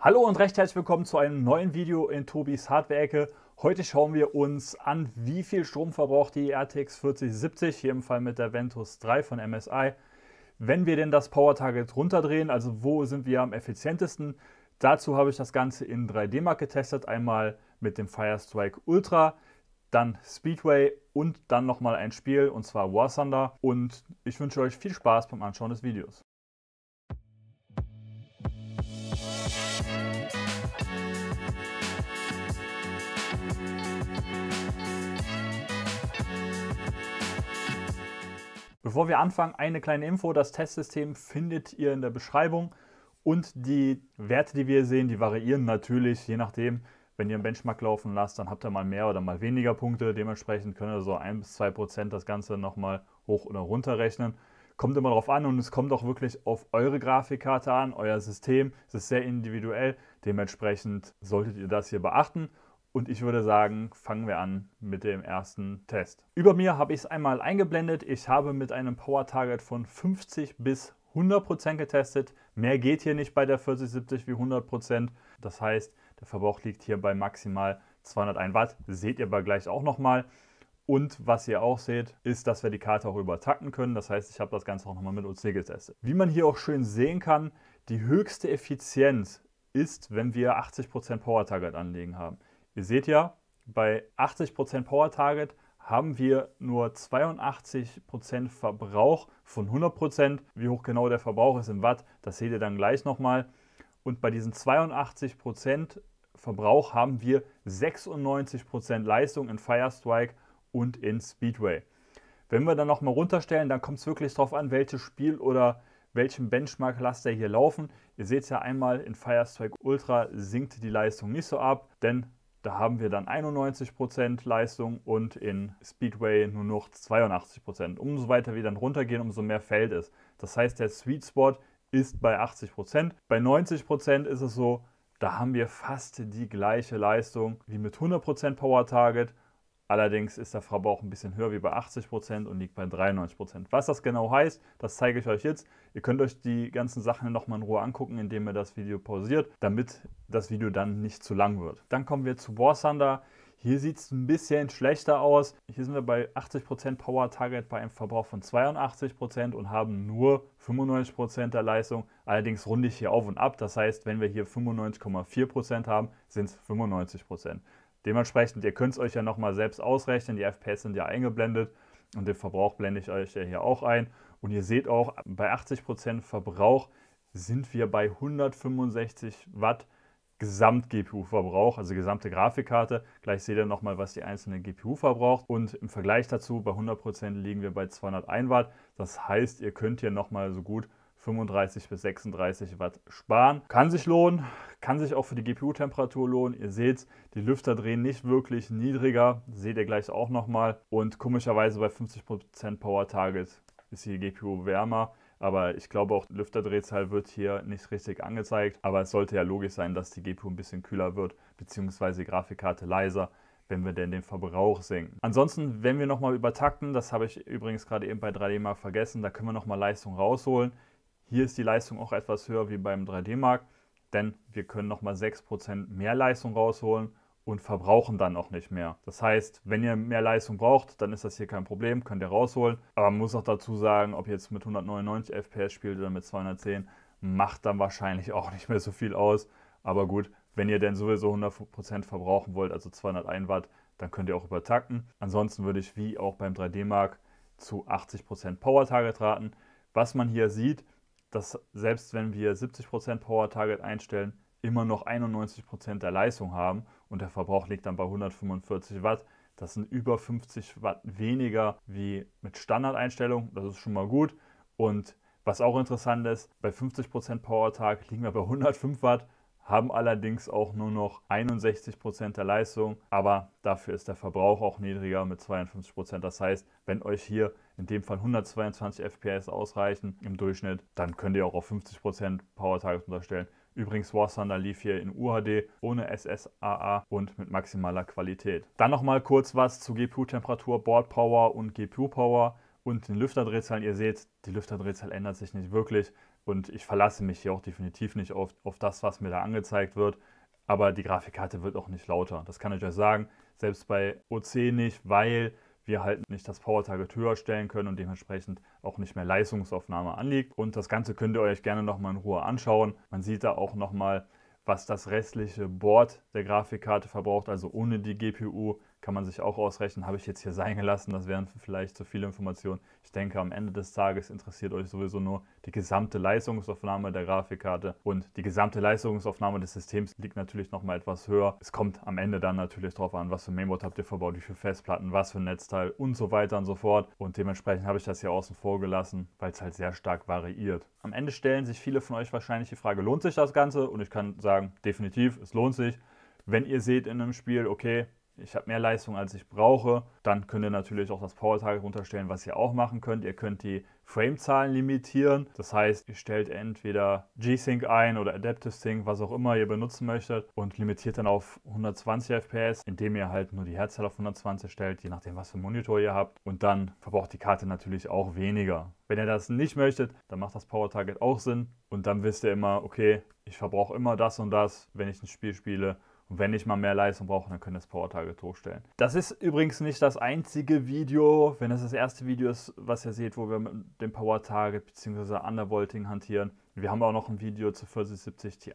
Hallo und recht herzlich willkommen zu einem neuen Video in Tobis Hardware-Ecke. Heute schauen wir uns an, wie viel Strom verbraucht die RTX 4070, hier im Fall mit der Ventus 3 von MSI. Wenn wir denn das Power Target runterdrehen, also wo sind wir am effizientesten, dazu habe ich das Ganze in 3D Mark getestet. Einmal mit dem Firestrike Ultra, dann Speedway und dann nochmal ein Spiel und zwar War Thunder. Und ich wünsche euch viel Spaß beim Anschauen des Videos. Bevor wir anfangen, eine kleine Info. Das Testsystem findet ihr in der Beschreibung und die Werte, die wir sehen, die variieren natürlich, je nachdem. Wenn ihr einen Benchmark laufen lasst, dann habt ihr mal mehr oder mal weniger Punkte. Dementsprechend könnt ihr so 1 bis 2 Prozent das Ganze nochmal hoch oder runter rechnen. Kommt immer darauf an und es kommt auch wirklich auf eure Grafikkarte an, euer System. Es ist sehr individuell. Dementsprechend solltet ihr das hier beachten. Und ich würde sagen, fangen wir an mit dem ersten Test. Über mir habe ich es einmal eingeblendet. Ich habe mit einem Power Target von 50 bis 100% getestet. Mehr geht hier nicht bei der 4070 wie 100%. Das heißt, der Verbrauch liegt hier bei maximal 201 Watt. Seht ihr aber gleich auch nochmal. Und was ihr auch seht, ist, dass wir die Karte auch übertakten können. Das heißt, ich habe das Ganze auch nochmal mit OC getestet. Wie man hier auch schön sehen kann, die höchste Effizienz ist, wenn wir 80% Power Target anlegen haben. Ihr seht ja, bei 80% Power Target haben wir nur 82% Verbrauch von 100%. Wie hoch genau der Verbrauch ist in Watt, das seht ihr dann gleich nochmal. Und bei diesen 82% Verbrauch haben wir 96% Leistung in Firestrike und in Speedway. Wenn wir dann nochmal runterstellen, dann kommt es wirklich darauf an, welches Spiel oder welchen Benchmark-Laster hier laufen. Ihr seht ja einmal, in Firestrike Ultra sinkt die Leistung nicht so ab, denn da haben wir dann 91% Leistung und in Speedway nur noch 82%. Umso weiter wir dann runtergehen, umso mehr fällt es. Das heißt, der Sweet Spot ist bei 80%. Bei 90% ist es so, da haben wir fast die gleiche Leistung wie mit 100% Power Target Allerdings ist der Verbrauch ein bisschen höher wie bei 80% und liegt bei 93%. Was das genau heißt, das zeige ich euch jetzt. Ihr könnt euch die ganzen Sachen nochmal in Ruhe angucken, indem ihr das Video pausiert, damit das Video dann nicht zu lang wird. Dann kommen wir zu War Thunder. Hier sieht es ein bisschen schlechter aus. Hier sind wir bei 80% Power Target bei einem Verbrauch von 82% und haben nur 95% der Leistung. Allerdings runde ich hier auf und ab. Das heißt, wenn wir hier 95,4% haben, sind es 95%. Dementsprechend, ihr könnt es euch ja nochmal selbst ausrechnen. Die FPS sind ja eingeblendet und den Verbrauch blende ich euch ja hier auch ein. Und ihr seht auch, bei 80% Verbrauch sind wir bei 165 Watt Gesamt-GPU-Verbrauch, also gesamte Grafikkarte. Gleich seht ihr nochmal, was die einzelne GPU verbraucht. Und im Vergleich dazu, bei 100% liegen wir bei 201 Watt. Das heißt, ihr könnt hier nochmal so gut 35 bis 36 Watt sparen. Kann sich lohnen, kann sich auch für die GPU-Temperatur lohnen. Ihr seht, die Lüfter drehen nicht wirklich niedriger, seht ihr gleich auch nochmal. Und komischerweise bei 50% Power Target ist die GPU wärmer. Aber ich glaube auch, die Lüfterdrehzahl wird hier nicht richtig angezeigt. Aber es sollte ja logisch sein, dass die GPU ein bisschen kühler wird, beziehungsweise die Grafikkarte leiser wenn wir denn den Verbrauch senken. Ansonsten, wenn wir nochmal übertakten, das habe ich übrigens gerade eben bei 3D Mark vergessen, da können wir nochmal Leistung rausholen. Hier ist die Leistung auch etwas höher wie beim 3D Mark, denn wir können nochmal 6% mehr Leistung rausholen und verbrauchen dann auch nicht mehr. Das heißt, wenn ihr mehr Leistung braucht, dann ist das hier kein Problem, könnt ihr rausholen. Aber man muss auch dazu sagen, ob ihr jetzt mit 199 FPS spielt oder mit 210, macht dann wahrscheinlich auch nicht mehr so viel aus. Aber gut, wenn ihr denn sowieso 100% verbrauchen wollt, also 201 Watt, dann könnt ihr auch übertakten. Ansonsten würde ich wie auch beim 3D Mark zu 80% Power Target raten. Was man hier sieht, dass selbst wenn wir 70% Power Target einstellen, immer noch 91% der Leistung haben und der Verbrauch liegt dann bei 145 Watt. Das sind über 50 Watt weniger wie mit Standardeinstellung. Das ist schon mal gut. Und was auch interessant ist, bei 50% Power Tag liegen wir bei 105 Watt haben allerdings auch nur noch 61% der Leistung, aber dafür ist der Verbrauch auch niedriger mit 52%. Das heißt, wenn euch hier in dem Fall 122 FPS ausreichen im Durchschnitt, dann könnt ihr auch auf 50% Power Target unterstellen. Übrigens, War Thunder lief hier in UHD ohne SSAA und mit maximaler Qualität. Dann nochmal kurz was zu GPU-Temperatur, Board Power und GPU-Power und den Lüfterdrehzahlen. Ihr seht, die Lüfterdrehzahl ändert sich nicht wirklich Und ich verlasse mich hier auch definitiv nicht auf, auf das, was mir da angezeigt wird. Aber die Grafikkarte wird auch nicht lauter. Das kann ich euch sagen. Selbst bei OC nicht, weil wir halt nicht das Power-Target höher stellen können und dementsprechend auch nicht mehr Leistungsaufnahme anliegt. Und das Ganze könnt ihr euch gerne nochmal in Ruhe anschauen. Man sieht da auch nochmal, was das restliche Board der Grafikkarte verbraucht, also ohne die GPU kann man sich auch ausrechnen, habe ich jetzt hier sein gelassen, das wären vielleicht zu viele Informationen. Ich denke, am Ende des Tages interessiert euch sowieso nur die gesamte Leistungsaufnahme der Grafikkarte und die gesamte Leistungsaufnahme des Systems liegt natürlich nochmal etwas höher. Es kommt am Ende dann natürlich darauf an, was für Mainboard habt ihr verbaut, wie viele Festplatten, was für ein Netzteil und so weiter und so fort. Und dementsprechend habe ich das hier außen vor gelassen, weil es halt sehr stark variiert. Am Ende stellen sich viele von euch wahrscheinlich die Frage, lohnt sich das Ganze? Und ich kann sagen, definitiv, es lohnt sich. Wenn ihr seht in einem Spiel, okay, ich habe mehr Leistung als ich brauche, dann könnt ihr natürlich auch das Power Target runterstellen, was ihr auch machen könnt. Ihr könnt die Frame-Zahlen limitieren. Das heißt, ihr stellt entweder G-Sync ein oder Adaptive Sync, was auch immer ihr benutzen möchtet und limitiert dann auf 120 FPS, indem ihr halt nur die Herzzahl auf 120 stellt, je nachdem, was für einen Monitor ihr habt. Und dann verbraucht die Karte natürlich auch weniger. Wenn ihr das nicht möchtet, dann macht das Power Target auch Sinn. Und dann wisst ihr immer, okay, ich verbrauche immer das und das, wenn ich ein Spiel spiele und wenn ich mal mehr Leistung brauche, dann könnt ihr das Power Target hochstellen. Das ist übrigens nicht das einzige Video, wenn es das erste Video ist, was ihr seht, wo wir mit dem Power Target bzw. Undervolting hantieren. Wir haben auch noch ein Video zur 4070 Ti,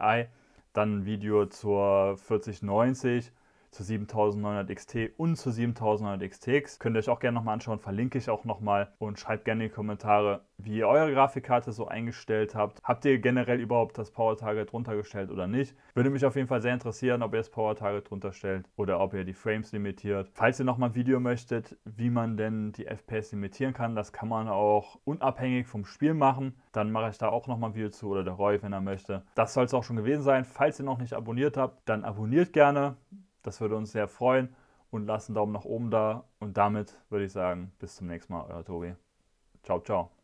dann ein Video zur 4090 zu 7900 XT und zu 7900 XTX. Könnt ihr euch auch gerne nochmal anschauen, verlinke ich auch nochmal und schreibt gerne in die Kommentare, wie ihr eure Grafikkarte so eingestellt habt. Habt ihr generell überhaupt das Power Target runtergestellt oder nicht? Würde mich auf jeden Fall sehr interessieren, ob ihr das Power Target runterstellt oder ob ihr die Frames limitiert. Falls ihr nochmal ein Video möchtet, wie man denn die FPS limitieren kann, das kann man auch unabhängig vom Spiel machen. Dann mache ich da auch nochmal ein Video zu oder der Roy, wenn er möchte. Das soll es auch schon gewesen sein. Falls ihr noch nicht abonniert habt, dann abonniert gerne. Das würde uns sehr freuen und lasst einen Daumen nach oben da. Und damit würde ich sagen, bis zum nächsten Mal, euer Tobi. Ciao, ciao.